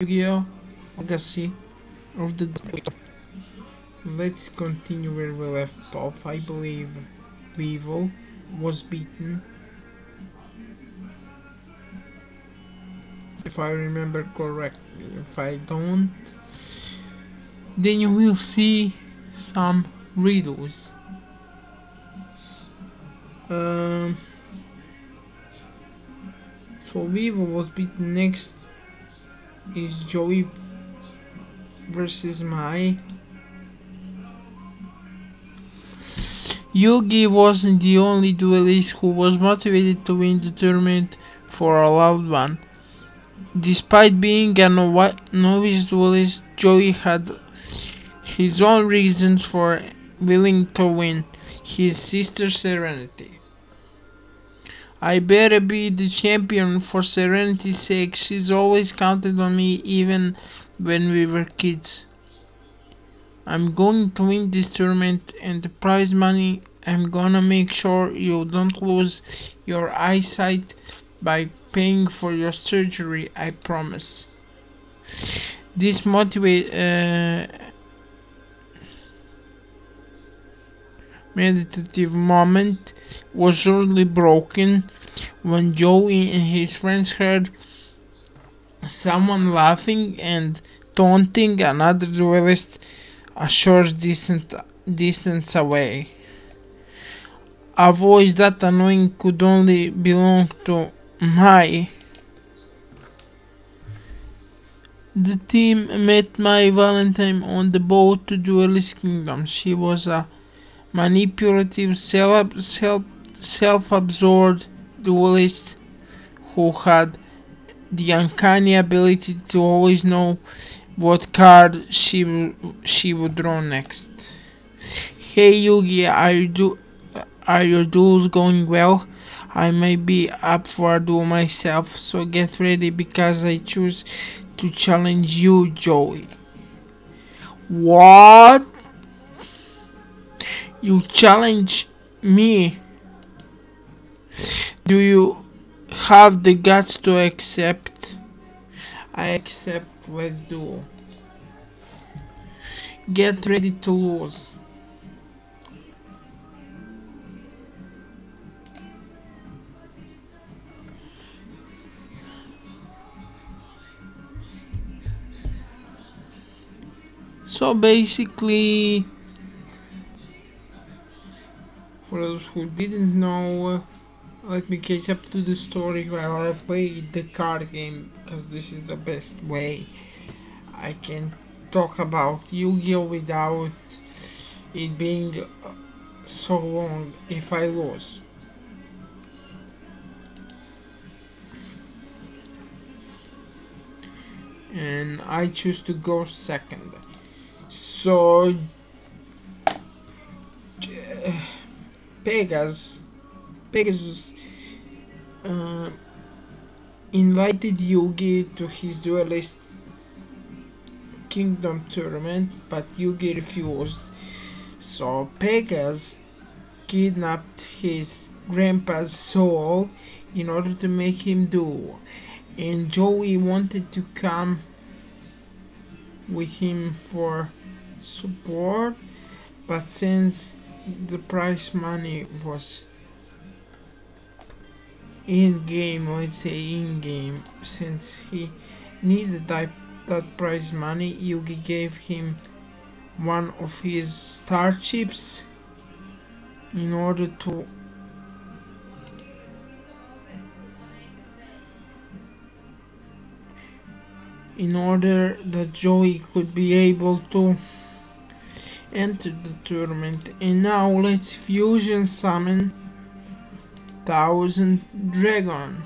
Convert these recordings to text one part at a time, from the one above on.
Yu-Gi-Oh! Legacy of the Let's continue where we left off. I believe Weevil was beaten. If I remember correctly. If I don't, then you will see some riddles. Um, so Weevil was beaten next is Joey versus Mai. Yugi wasn't the only duelist who was motivated to win the tournament for a loved one. Despite being a novice duelist, Joey had his own reasons for willing to win his sister Serenity. I better be the champion for Serenity's sake. She's always counted on me even when we were kids. I'm going to win this tournament and the prize money I'm gonna make sure you don't lose your eyesight by paying for your surgery, I promise. This motivate uh, meditative moment was shortly broken when Joey and his friends heard someone laughing and taunting another duelist a short distant, distance away. A voice that annoying could only belong to Mai. The team met Mai Valentine on the boat to Duelist Kingdom. She was a manipulative, self, self, self-absorbed duelist who had the uncanny ability to always know what card she she would draw next. Hey Yugi, are you do are your duels going well? I may be up for a duel myself, so get ready because I choose to challenge you, Joey. What? You challenge me? Do you have the guts to accept? I accept, let's do. Get ready to lose. So basically, for those who didn't know, uh, let me catch up to the story while I play the card game because this is the best way I can talk about Yu-Gi-Oh without it being uh, so long if I lose. And I choose to go second. So Pegasus Pegasus uh, invited Yugi to his duelist kingdom tournament but Yugi refused. So Pegasus kidnapped his grandpa's soul in order to make him do and Joey wanted to come with him for support but since the prize money was in game let's say in game since he needed that, that prize money Yugi gave him one of his star chips in order to in order that Joey could be able to enter the tournament and now let's fusion summon Thousand Dragon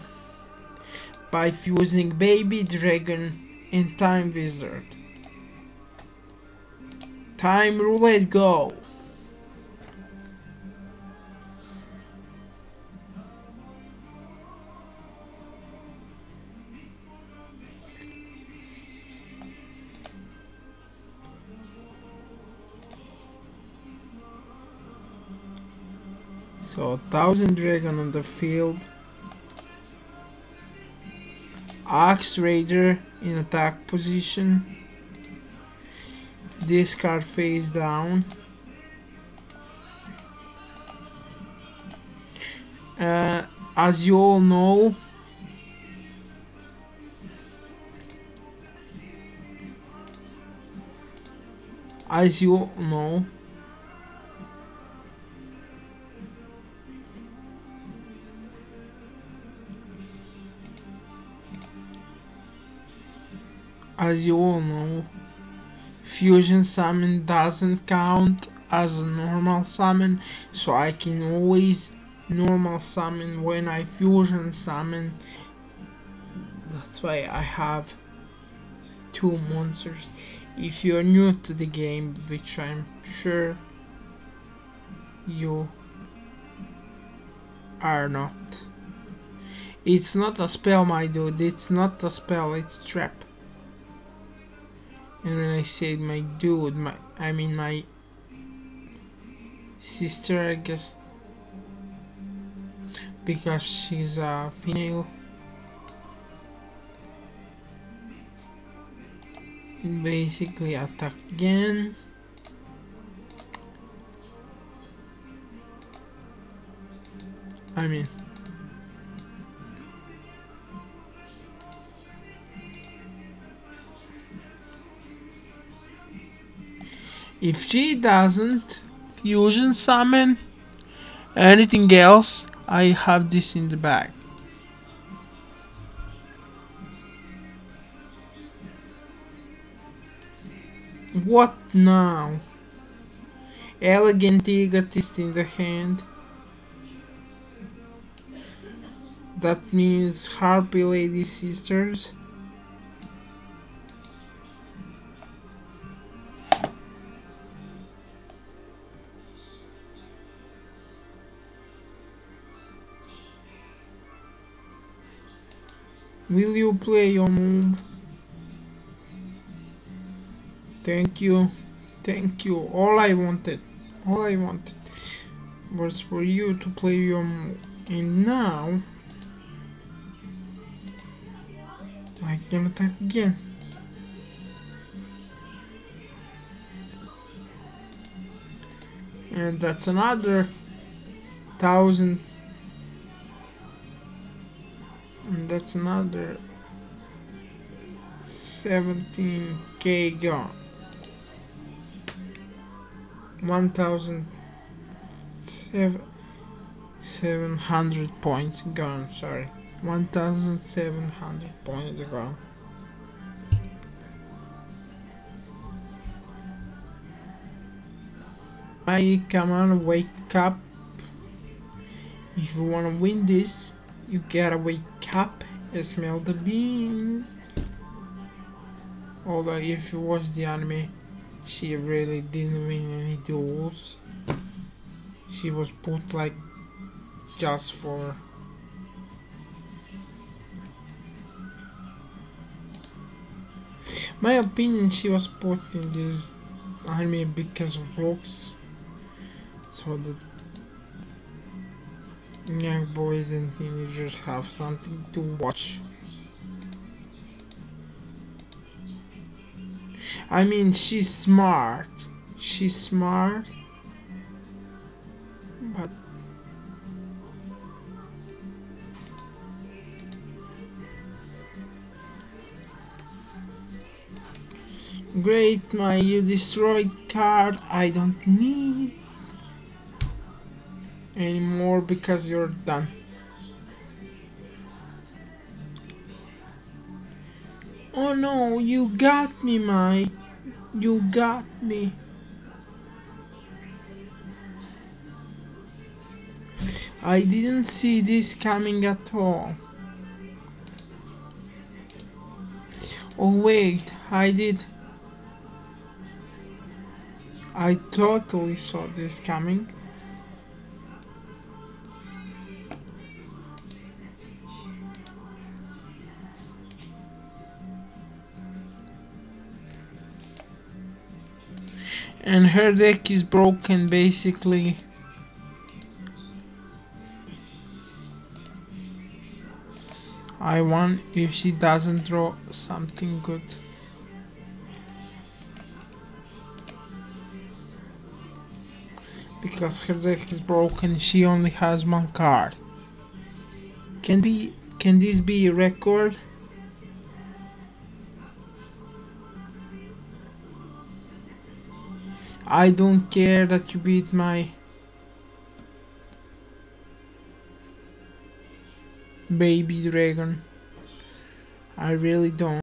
by fusing Baby Dragon and Time Wizard. Time Roulette Go! So thousand dragon on the field. Axe Raider in attack position. Discard face down. Uh, as you all know, as you all know, as you all know, fusion summon doesn't count as a normal summon, so I can always normal summon when I fusion summon. That's why I have two monsters. If you're new to the game, which I'm sure you are not. It's not a spell, my dude. It's not a spell, it's trap. And when I said my dude, my I mean my sister, I guess, because she's a female. Basically, attack again. I mean. If she doesn't fusion summon anything else, I have this in the bag. What now? Elegant egotist in the hand. That means Harpy Lady Sisters. Will you play your move? Thank you. Thank you. All I wanted. All I wanted was for you to play your move. And now I can attack again. And that's another thousand and that's another 17k gone. 1700 points gone sorry. 1700 points gone. I come on wake up. If you wanna win this you gotta wake up and smell the beans. Although if you watch the anime, she really didn't win any duels. She was put like just for my opinion she was put in this anime because of looks so that young boys and teenagers have something to watch. I mean, she's smart. She's smart. But Great, Mai you destroyed card I don't need anymore because you're done. Oh no, you got me, Mai. You got me. I didn't see this coming at all. Oh wait, I did. I totally saw this coming. And her deck is broken basically I won if she doesn't draw something good. Because her deck is broken, she only has one card. Can be can this be a record? I don't care that you beat my baby dragon. I really don't.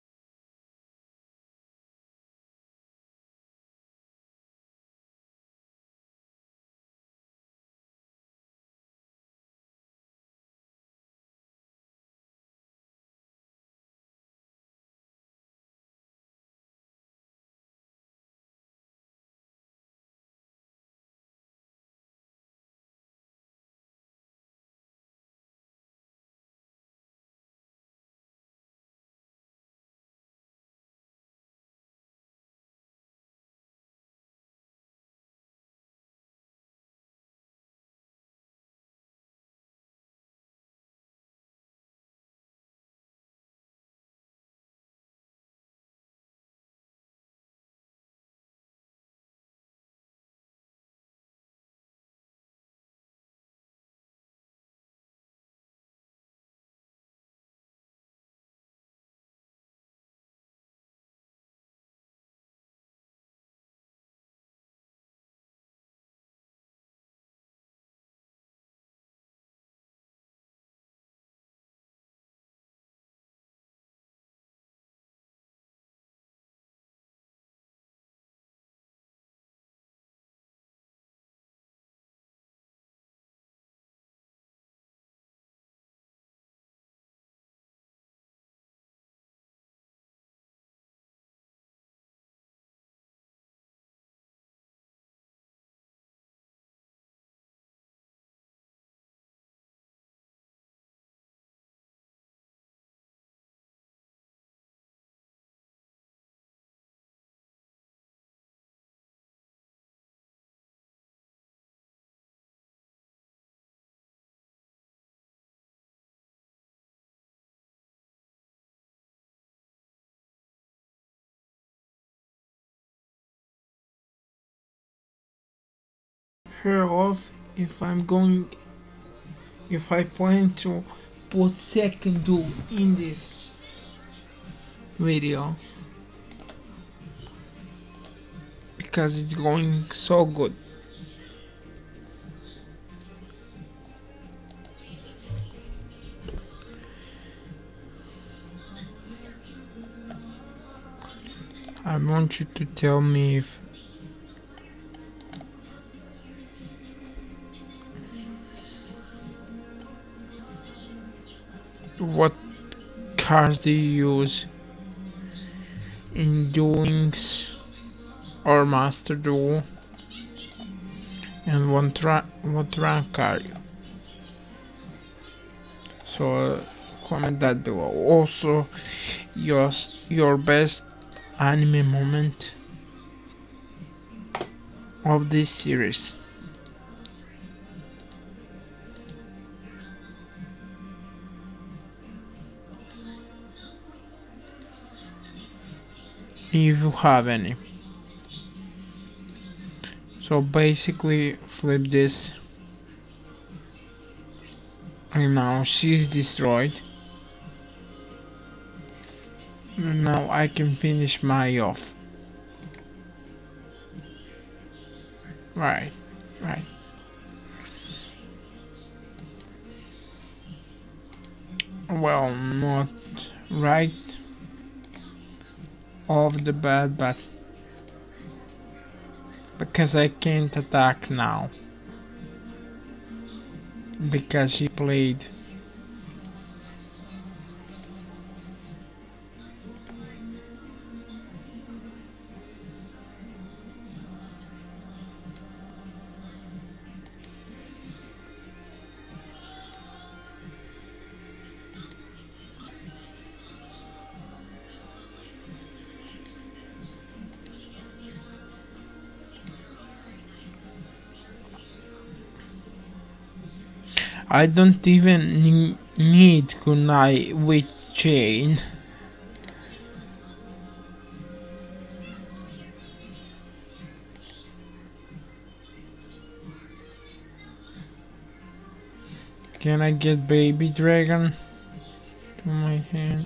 Her off if I'm going if I plan to put second duel in this video. Because it's going so good. I want you to tell me if cards do you use in doings or master duel and what, ra what rank are you so uh, comment that below. Also your your best anime moment of this series if you have any? So basically flip this. And now she's destroyed. And now I can finish Mai off. Right right. Well not right of the bed, but because I can't attack now. Because she played I don't even need kunai with chain. Can I get baby dragon to my hand?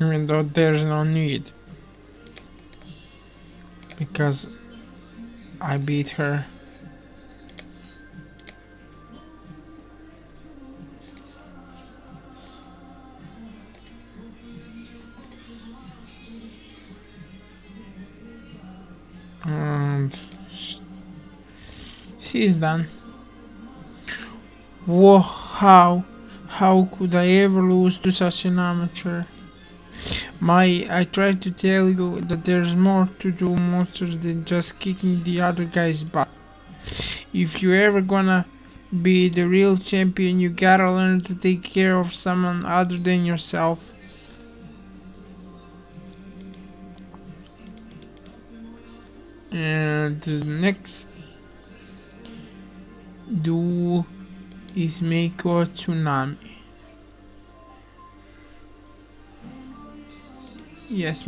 Even though there's no need. Because I beat her. And she's done. Whoa, how? How could I ever lose to such an amateur? Mai, I tried to tell you that there's more to duel monsters than just kicking the other guy's butt. If you're ever gonna be the real champion, you gotta learn to take care of someone other than yourself. And the next do is Mako Tsunami. Yes,